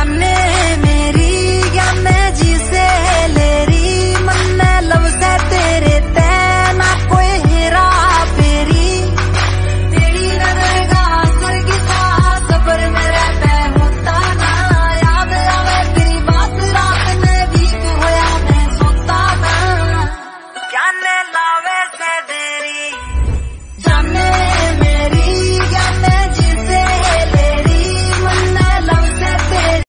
I miss